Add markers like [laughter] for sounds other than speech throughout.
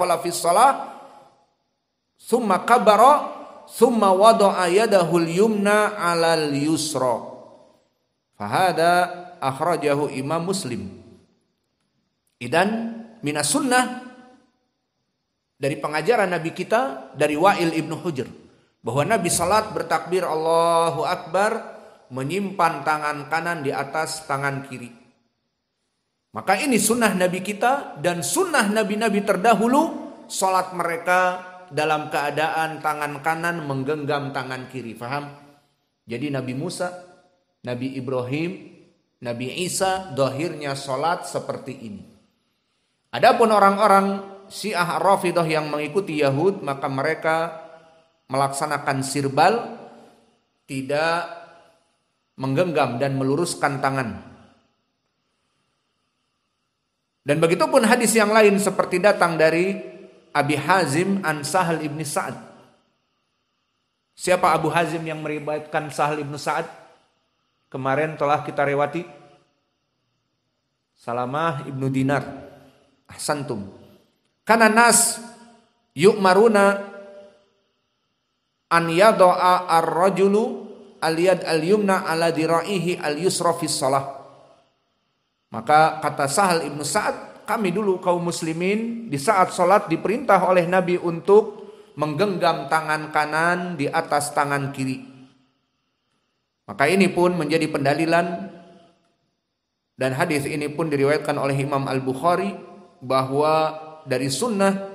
qala fi shalah summa kabara summa wada'a yadahu al-yumna 'alal yusra fahada akhrajahu Imam Muslim idan minas sunnah dari pengajaran Nabi kita dari Wa'il ibnu Hujr bahwa Nabi salat bertakbir Allahu Akbar menyimpan tangan kanan di atas tangan kiri. Maka ini sunnah Nabi kita dan sunnah Nabi-Nabi terdahulu salat mereka dalam keadaan tangan kanan menggenggam tangan kiri. Faham? Jadi Nabi Musa, Nabi Ibrahim, Nabi Isa dohirnya salat seperti ini. Adapun orang-orang Syiah Rafidah yang mengikuti Yahud maka mereka melaksanakan sirbal tidak menggenggam dan meluruskan tangan. Dan begitu pun hadis yang lain seperti datang dari Abi Hazim an Sahal ibni Sa'ad. Siapa Abu Hazim yang meriwayatkan Sahal ibnu Sa'ad? Kemarin telah kita rewati. Salamah ibnu Dinar. Ahsantum. Karena nas yuk maruna an yadoa ar-rajulu al-yad al-yumna ala diraihi al-yusra salah. Maka kata Sahal Ibnu Sa'ad, kami dulu kaum muslimin di saat sholat diperintah oleh Nabi untuk menggenggam tangan kanan di atas tangan kiri. Maka ini pun menjadi pendalilan dan hadis ini pun diriwayatkan oleh Imam Al-Bukhari bahwa dari sunnah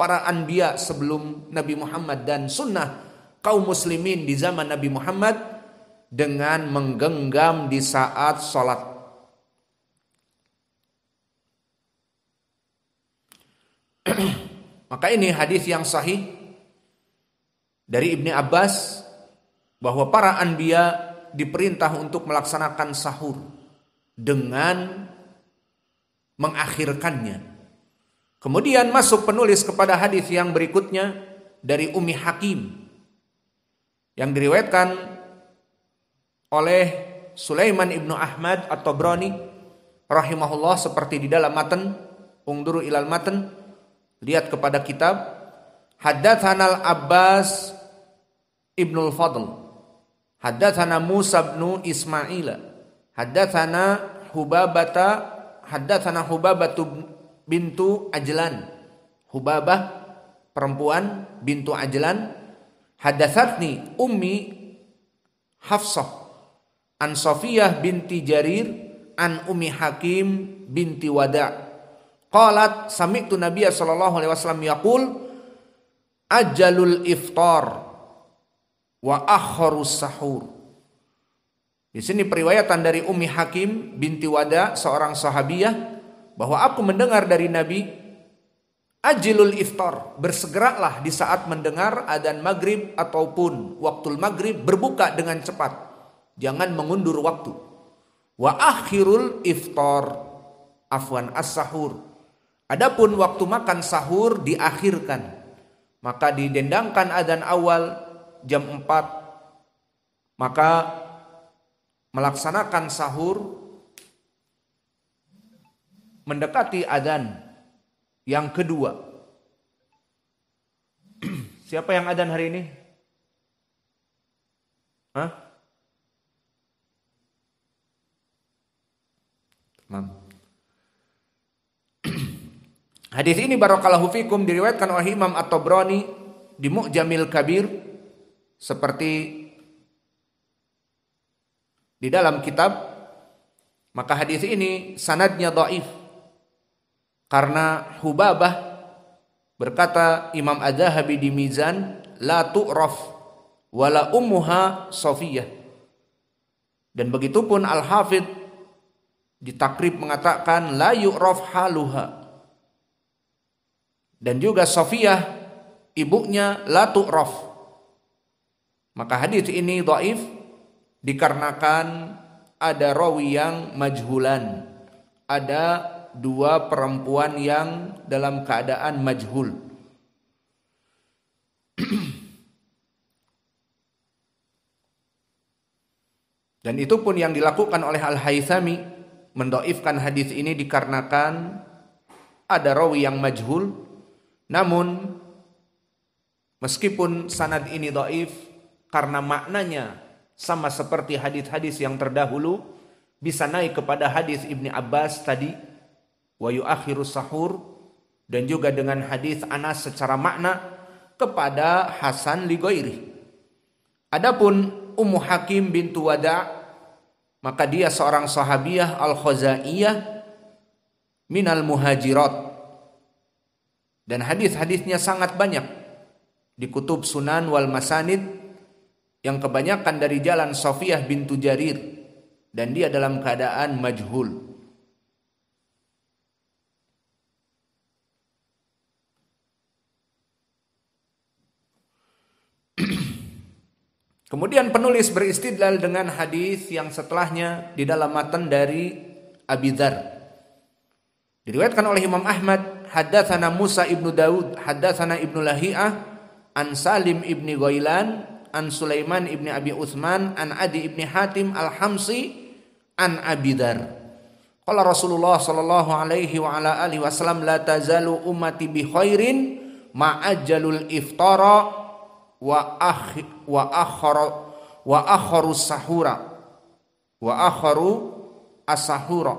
para anbiya sebelum Nabi Muhammad dan sunnah kaum muslimin di zaman Nabi Muhammad dengan menggenggam di saat sholat. [clears throat] Maka ini hadis yang sahih dari Ibni Abbas bahwa para anbiya diperintah untuk melaksanakan sahur dengan mengakhirkannya. Kemudian masuk penulis kepada hadis yang berikutnya dari Umi Hakim yang diriwayatkan oleh Sulaiman ibnu Ahmad atau Brani rahimahullah seperti di dalam matan ungduru ilal matan lihat kepada kitab Haddatsanal Abbas ibnu Fadl. Haddatsana Musa bin Ismail Haddatsana Hubabata Haddatsana Hubabatu bintu Ajlan. Hubabah perempuan bintu Ajlan. Hadatsatni ummi Hafsah. An Safiyah binti Jarir. An Ummi Hakim binti Wada. Qalat sami'tu Nabiy sallallahu alaihi wasallam yaqul ajalul iftar wa akharus sahur. Di sini periwayatan dari Ummi Hakim binti Wada seorang sahabiyah bahwa aku mendengar dari Nabi Ajilul iftar, bersegeralah di saat mendengar adzan maghrib ataupun waktu maghrib berbuka dengan cepat. Jangan mengundur waktu. Wa akhirul iftar, afwan as-sahur. Adapun waktu makan sahur diakhirkan. Maka didendangkan adzan awal jam 4. Maka melaksanakan sahur mendekati adzan yang kedua, [clears throat] siapa yang adan hari ini? Hah? Hadis ini barakallahu fikum diriwayatkan oleh Imam At-Tabrani di Mu'jamil Kabir seperti di dalam kitab maka hadis ini sanadnya dhaif karena Hubabah berkata Imam Az-Zahabi di Mizan la tu'raf wala ummuha Safiyah. Dan begitu pun Al-Hafidh di takrib mengatakan la yu'raf haluha. Dan juga Safiyah ibunya la tu'raf. Maka hadis ini dhaif dikarenakan ada rawi yang majhulan. Ada dua perempuan yang dalam keadaan majhul. [clears throat] Dan itu pun yang dilakukan oleh Al-Haythami mendoifkan hadis ini dikarenakan ada rawi yang majhul Namun meskipun sanad ini doif karena maknanya sama seperti hadis-hadis yang terdahulu bisa naik kepada hadis Ibni Abbas tadi wa yuakhiru sahur dan juga dengan hadis Anas secara makna kepada Hasan Ligoiri. Adapun Ummu Hakim bintu Wada' maka dia seorang sahabiah al-Khazaiyah minal muhajirat dan hadis-hadisnya sangat banyak di kutub Sunan wal Masanid yang kebanyakan dari jalan Sofiyah bintu Jarir dan dia dalam keadaan majhul. Kemudian penulis beristidlal dengan hadis yang setelahnya di dalam matan dari Abi Dzar. Diriwayatkan oleh Imam Ahmad haddatsana Musa ibnu Daud haddatsana ibnu Lahiyah an Salim ibni Ghailan an Sulaiman ibni Abi Utsman an Adi ibni Hatim al-Hamsi an Abi Dar. Qala Rasulullah sallallahu alaihi wa ala alihi wasallam la tazalu ummati bi khairin ma'ajjalul iftara wa akhi wa akhara wa akharu sahura wa akharu as-sahura.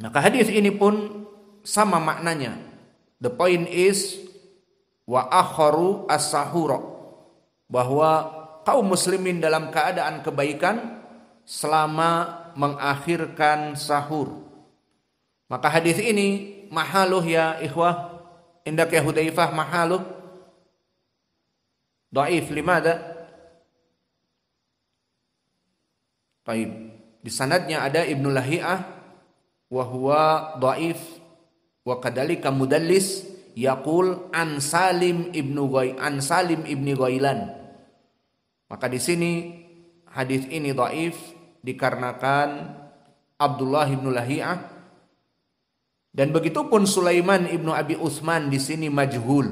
Maka hadis ini pun sama maknanya. The point is wa akharu as-sahura bahwa kaum muslimin dalam keadaan kebaikan selama mengakhirkan sahur. Maka hadis ini mahaluh ya ikhwah indak ya Hudzaifah mahaluh dhaif limada Taib. Di sanadnya ada Ibnu Lahiyah wa huwa dhaif wa kadalika mudallis yaqul an Salim ibnu Ghai an Salim ibni Ghailan. Maka di sini hadis ini dhaif dikarenakan Abdullah ibnu Lahiyah dan begitu pun Sulaiman ibnu Abi Utsman di sini majhul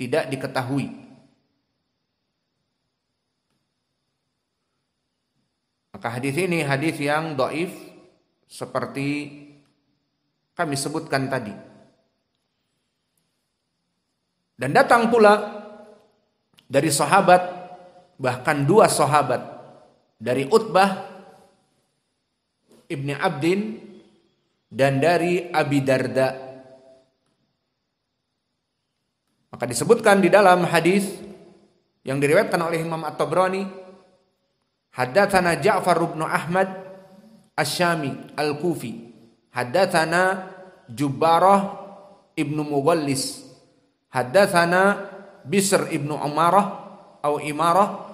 tidak diketahui. Maka hadis ini hadis yang dhaif seperti kami sebutkan tadi. Dan datang pula dari sahabat bahkan dua sahabat dari Utbah Ibni Abdin dan dari Abi Darda. Maka disebutkan di dalam hadis yang diriwayatkan oleh Imam At-Tabrani, haddatsana Ja'far bin Ahmad Asy-Syami Al-Kufi Haddatsana Jubarah ibnu Mughallis. Haddatsana Bisr ibnu Umarah atau Imarah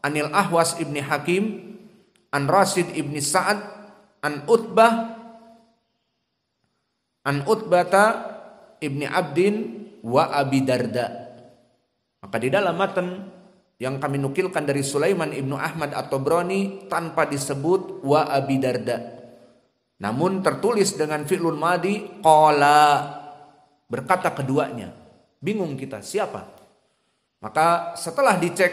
Anil Ahwas ibni Hakim An Rasid ibni Sa'ad An Utbah An Utbata ibni Abdin wa Abi Darda. Maka di dalam matan yang kami nukilkan dari Sulaiman ibnu Ahmad atau Broni tanpa disebut wa Abi Darda. Namun tertulis dengan fi'lun madi qala berkata keduanya. Bingung kita siapa? Maka setelah dicek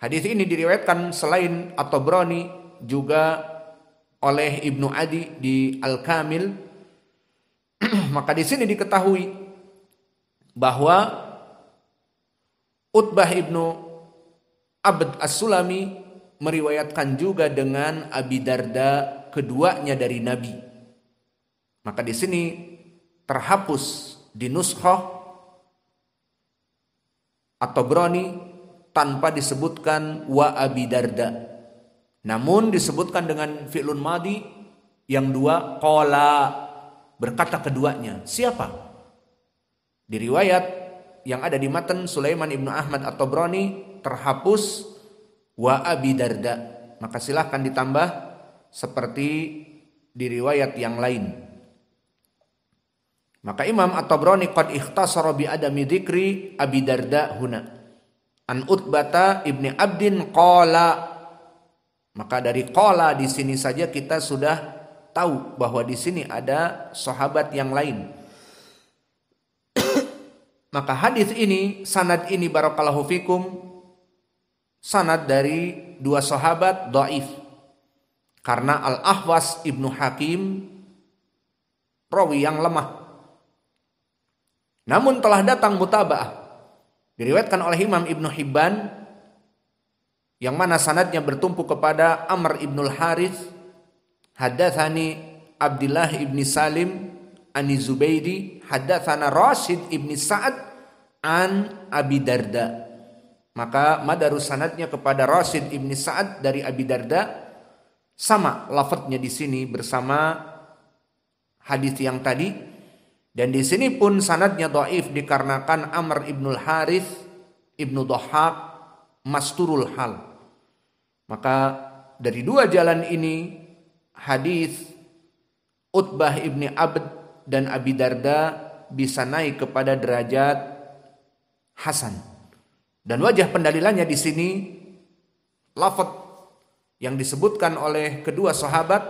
hadis ini diriwayatkan selain atau Broni juga oleh Ibnu Adi di Al-Kamil [clears throat] maka di sini diketahui bahwa Utbah Ibnu Abd As-Sulami meriwayatkan juga dengan Abi Darda keduanya dari Nabi. Maka di sini terhapus di nuskhoh atau broni tanpa disebutkan wa Abi Darda. Namun disebutkan dengan fi'lun madi yang dua kola berkata keduanya. Siapa? Di riwayat yang ada di matan Sulaiman ibnu Ahmad atau Broni terhapus wa Abi Darda. Maka silahkan ditambah seperti di riwayat yang lain. Maka Imam At-Tabrani qad ikhtasara bi adami dzikri Abi Darda huna. An Utbata ibni Abdin qala maka dari qala di sini saja kita sudah tahu bahwa di sini ada sahabat yang lain. [coughs] maka hadis ini sanad ini barakallahu fikum sanad dari dua sahabat dhaif karena Al-Ahwas Ibnu Hakim rawi yang lemah. Namun telah datang mutaba'ah. Diriwayatkan oleh Imam Ibnu Hibban yang mana sanadnya bertumpu kepada Amr Ibnul Harith Haddathani Abdullah ibni Salim Ani Zubaidi Haddathana Rashid ibni Sa'ad An Abi Darda Maka madarus sanadnya kepada Rashid ibni Sa'ad dari Abi Darda Sama lafadznya di sini bersama hadis yang tadi dan di sini pun sanadnya doif dikarenakan Amr ibnul Harith ibnu Dohak masturul hal. Maka dari dua jalan ini hadis Utbah ibni Abd dan Abi Darda bisa naik kepada derajat Hasan. Dan wajah pendalilannya di sini lafaz yang disebutkan oleh kedua sahabat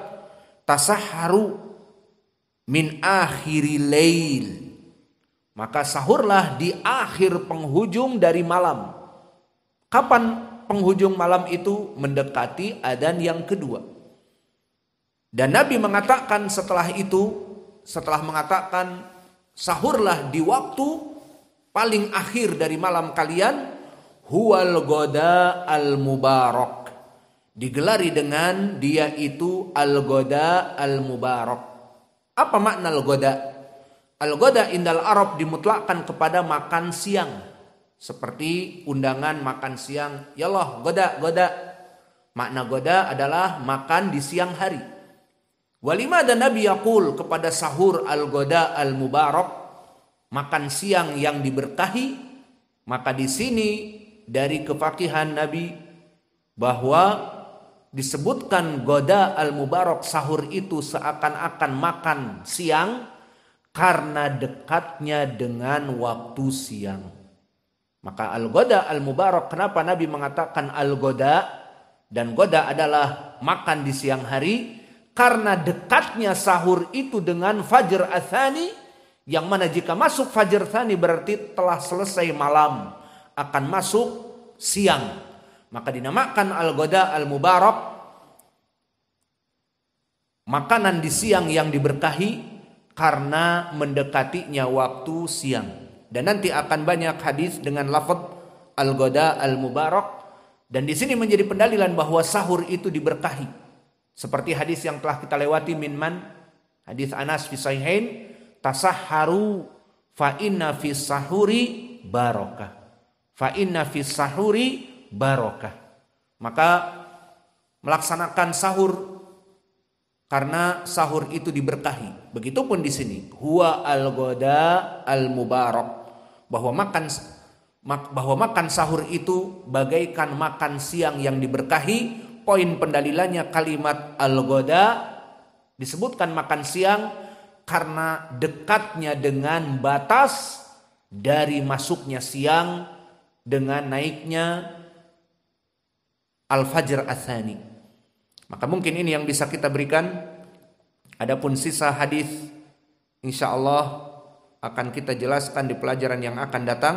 tasahharu min akhiri lail. Maka sahurlah di akhir penghujung dari malam. Kapan penghujung malam itu mendekati adan yang kedua? Dan Nabi mengatakan setelah itu, setelah mengatakan sahurlah di waktu paling akhir dari malam kalian, huwal goda al mubarak. Digelari dengan dia itu al goda al mubarak apa makna al-goda? Al-goda indal Arab dimutlakkan kepada makan siang. Seperti undangan makan siang. Ya Allah, goda, goda. Makna goda adalah makan di siang hari. Walima dan Nabi Yakul kepada sahur al-goda al-mubarak. Makan siang yang diberkahi. Maka di sini dari kefakihan Nabi bahwa disebutkan goda al-mubarak sahur itu seakan-akan makan siang karena dekatnya dengan waktu siang. Maka al-goda al-mubarak kenapa Nabi mengatakan al-goda dan goda adalah makan di siang hari karena dekatnya sahur itu dengan fajr athani yang mana jika masuk fajr athani berarti telah selesai malam akan masuk siang maka dinamakan al-goda al-mubarak makanan di siang yang diberkahi karena mendekatinya waktu siang. Dan nanti akan banyak hadis dengan lafaz al-goda al-mubarak dan di sini menjadi pendalilan bahwa sahur itu diberkahi. Seperti hadis yang telah kita lewati minman hadis Anas fi sahihain tasahharu fa inna sahuri barakah. Fa inna sahuri barokah. Maka melaksanakan sahur karena sahur itu diberkahi. Begitupun di sini, huwa al-goda al-mubarak. Bahwa makan bahwa makan sahur itu bagaikan makan siang yang diberkahi. Poin pendalilannya kalimat al-goda disebutkan makan siang karena dekatnya dengan batas dari masuknya siang dengan naiknya Al-Fajr Athani. Maka mungkin ini yang bisa kita berikan. Adapun sisa hadis insya Allah akan kita jelaskan di pelajaran yang akan datang.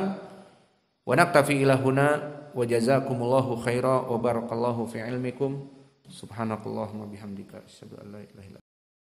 Wa naktafi ilahuna wa jazakumullahu khaira wa barakallahu fi ilmikum. Subhanakallahumma bihamdika asyhadu an la ilaha